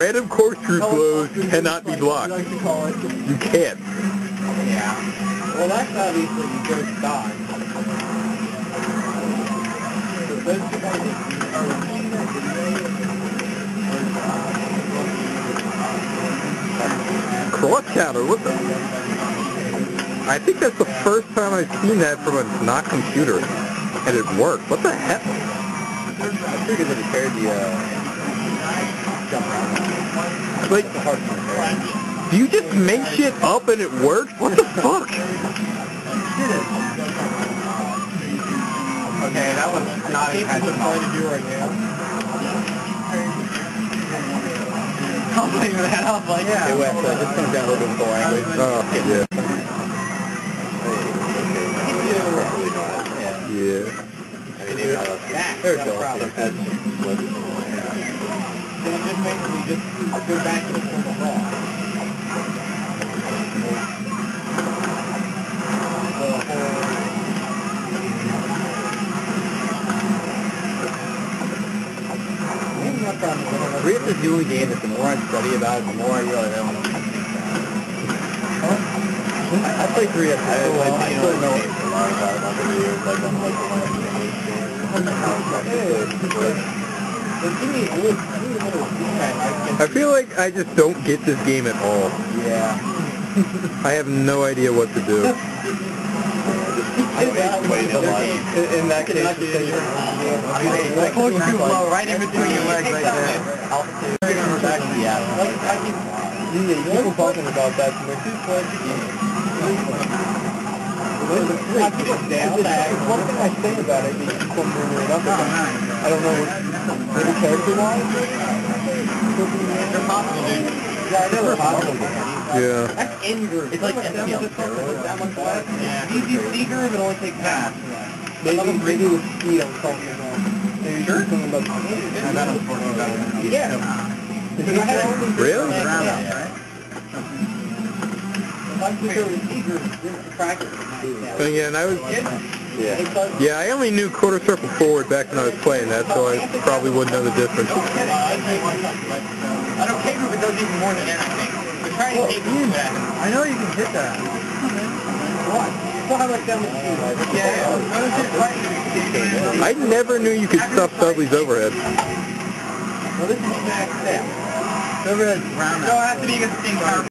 Random corkscrew blows cannot be blocked. like to call it. You can't. Yeah. Well, that's obviously good dodge. So those two guys are repeating that, did they? Cross counter, what the? I think that's the first time I've seen that from a not computer. And it worked. What the heck? I figured that he paired the, uh, jump around. Like, It's a hard one to pair. do you just make shit up and it works? What the fuck? Okay, that was not intentional. to do right now. I'll blame that. I'll yeah. Hey, Wes, uh, just comes down a little bit more anyway. Oh, yeah. Yeah. Yeah. I mean, even though that's there's no problem. Just go back to the ball. Reef is the only game that the more I study about it, the more I don't know. I, play three at I, I, still know a lot about it over the years, like on like the one I feel like I just don't get this game at all. Yeah. I have no idea what to do. In that case, I pulled you low right in between your legs right there. Altitude. Yeah. People talking about that. and they're too close to you. I keep it down. One thing I think about it is bringing it up again. I don't know, maybe character-wise? They're possible, dude. Yeah, I know they're possible. Yeah. That's N-groove. It's like. That much less? Yeah. Easy C-groove, it only takes half. Maybe, maybe with speed I'm talking. Maybe sure? something about... Yeah. Really? And again, I was, Yeah. yeah, I only knew quarter circle forward back when I was playing that, so I probably wouldn't know the difference. I don't care if it does even more than that, I think. We're trying to take you that. I know you can hit that. What? Still have like down the street. Yeah, yeah. I never knew you could stuff Dudley's overhead. Well, this is max step. Overhead's round. So it has to be against the same power.